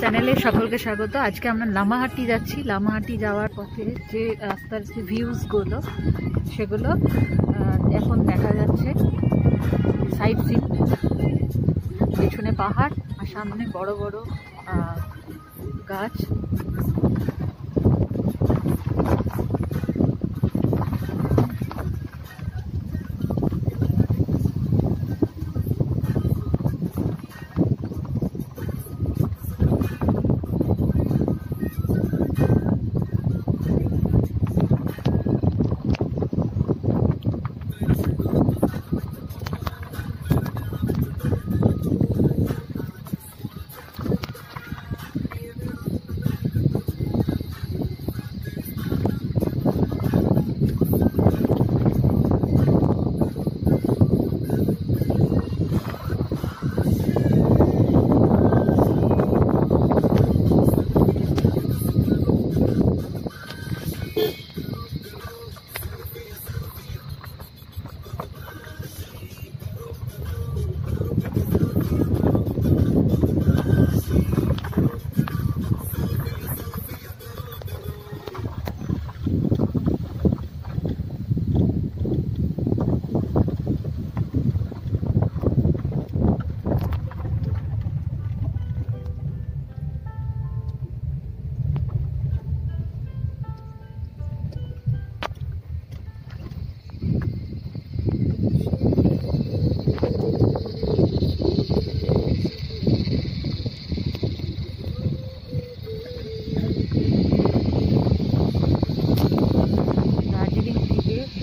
চ্যানেলে সকলকে স্বাগত। আজকে আমরা লামাহাটি যাচ্ছি। লামাহাটি যাওয়ার পথে যে রাস্তার যে ভিউজগুলো সেগুলো এখন দেখা যাচ্ছে। সাইড সিন পেছনে পাহাড় আর সামনে বড় বড় গাছ।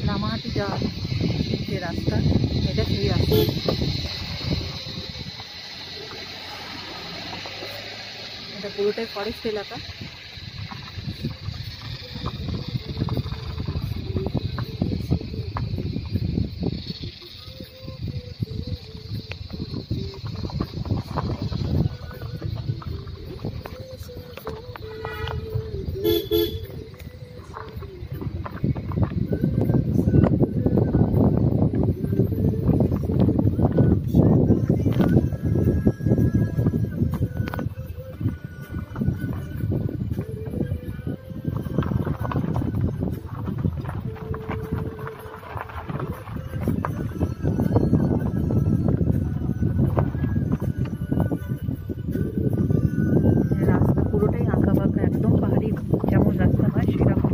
থেকে লামাহাটি যাওয়ার যে রাস্তা এটা সেই রাস্তা। এটা পুরোটাই ফরেস্ট এলাকা রাস্তা পুরোটাই আঁকা বাঁকা একদম পাহাড়ি যেমন রাস্তা হয় সেরকম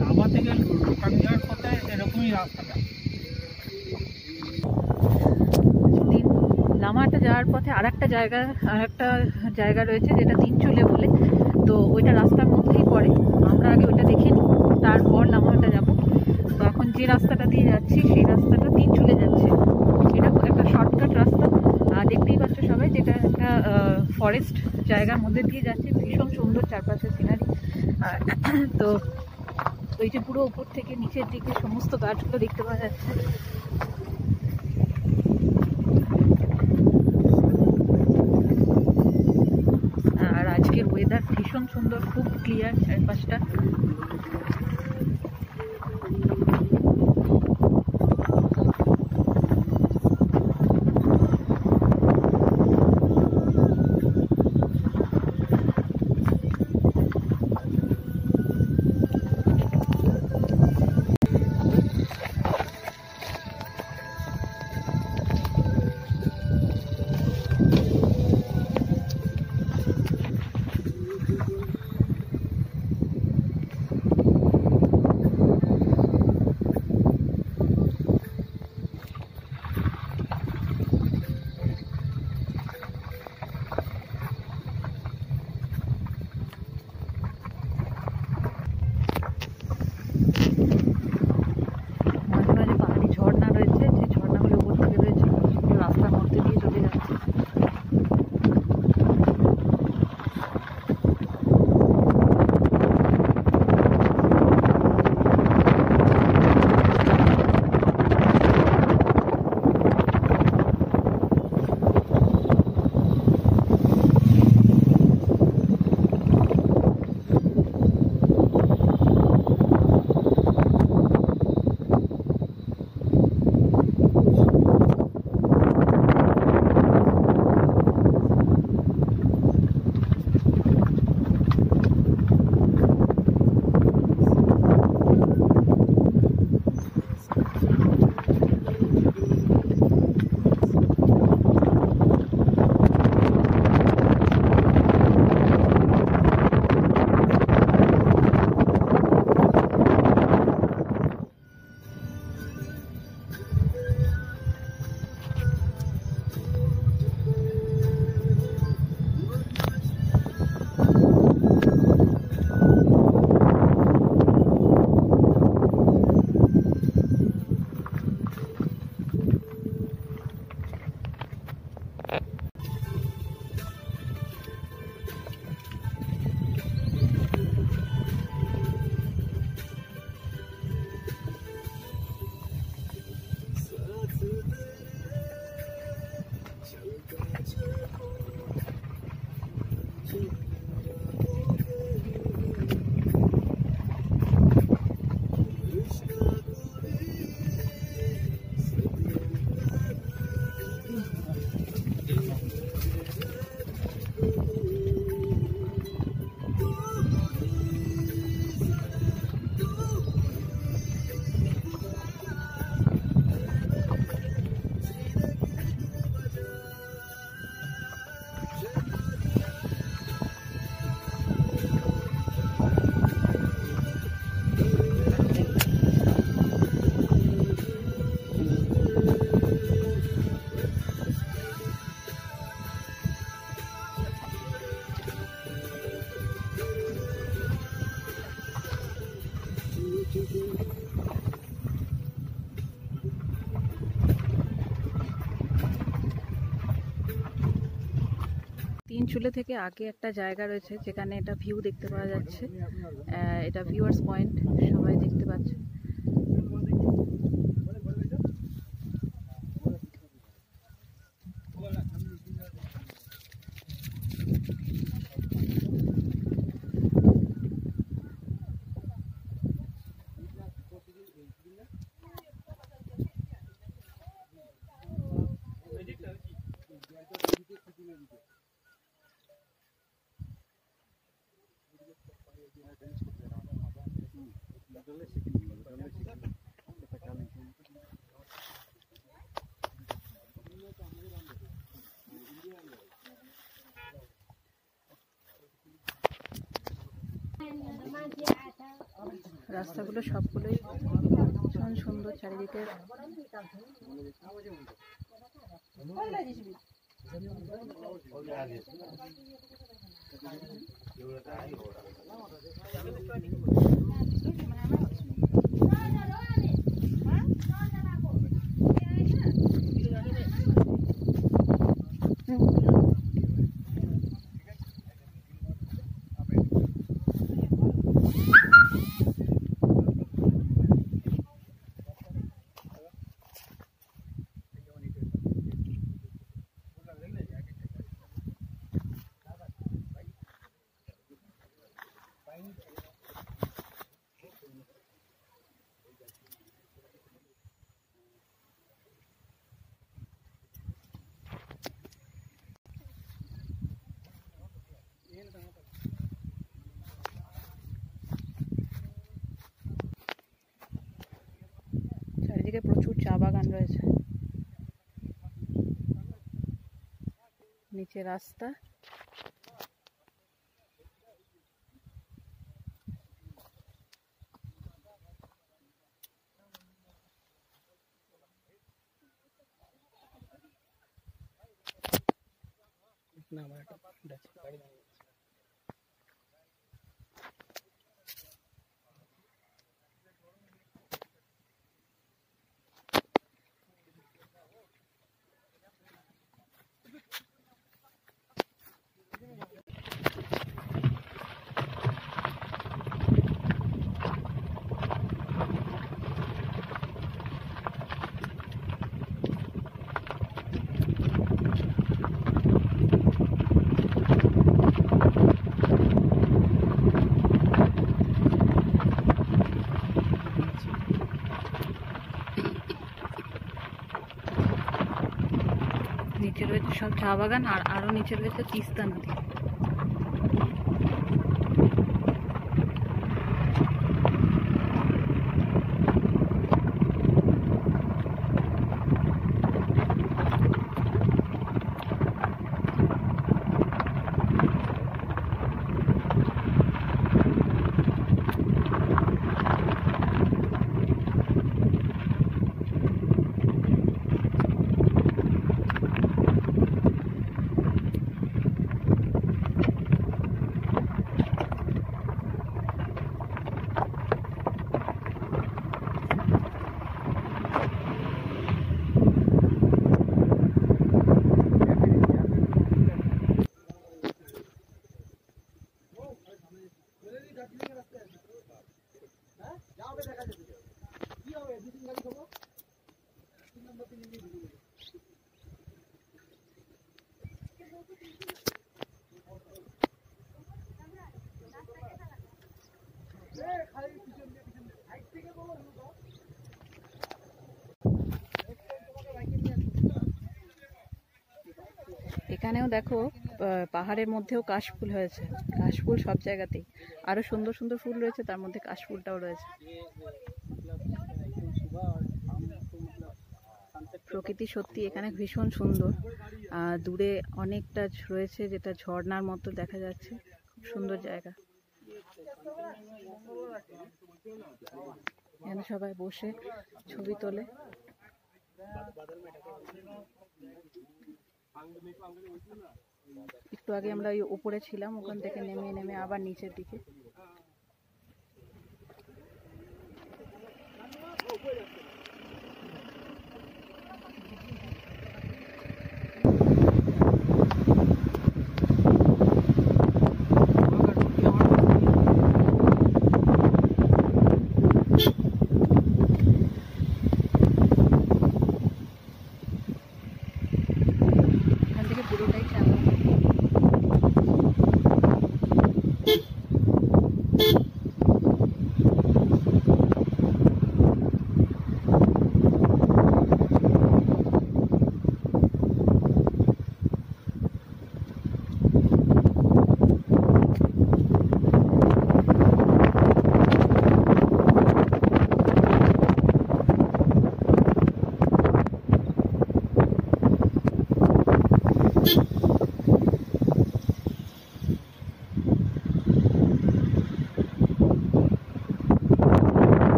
লাভা থেকে লোকাল যাওয়ার পথে এরকমই রাস্তাটা তিন লামাহাটে যাওয়ার পথে আর একটা জায়গা, আর একটা জায়গা রয়েছে যেটা তিনচুলে বলে। তো ওইটা রাস্তার মধ্যেই পড়ে। আমরা আগে ওইটা দেখে নিই, তারপর লামাহাটে যাব। তো এখন যে রাস্তাটা দিয়ে যাচ্ছি, সেই রাস্তাটা তিনচুলে যাচ্ছে। এটা একটা শর্টকাট রাস্তা। আর দেখতেই পাচ্ছ সবাই যেটা একটা ফরেস্ট জায়গার মধ্যে দিয়ে যাচ্ছে। ভীষণ সুন্দর চারপাশের সিনারি তো ওই যে পুরো উপর থেকে নিচের দিকে সমস্ত গাছগুলো দেখতে পাওয়া যাচ্ছে। ভীষণ সুন্দর খুব ক্লিয়ার চারপাশটা। চুলে থেকে আগে একটা জায়গা রয়েছে যেখানে এটা ভিউ দেখতে পাওয়া যাচ্ছে। এটা ভিউয়ার্স পয়েন্ট সবাই দেখতে পাচ্ছে রাস্তাগুলো সবগুলোই ভীষণ সুন্দর চারিদিকে। চারিদিকে প্রচুর চা বাগান রয়েছে। নিচে রাস্তা। না আমার একটা দাঁড়িয়ে আছে। নিচে রয়েছে সব চা বাগান আর আরও নিচে রয়েছে তিস্তা নদী। এখানেও দেখো পাহাড়ের মধ্যেও কাশফুল হয়েছে। কাশফুল সব জায়গাতেই। আরও সুন্দর সুন্দর ফুল রয়েছে, তার মধ্যে কাশফুলটাও রয়েছে। প্রকৃতি সত্যি এখানে ভীষণ সুন্দর। দূরে অনেকটা রয়েছে যেটা ঝর্ণার মতো দেখা যাচ্ছে। খুব সুন্দর জায়গা। এখানে সবাই বসে ছবি তোলে। একটু আগে আমরা ওই উপরে ছিলাম ওখান থেকে নেমে নেমে আবার নিচের দিকে।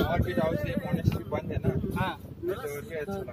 好这条线一些我们的习那儿。啊。那就这样子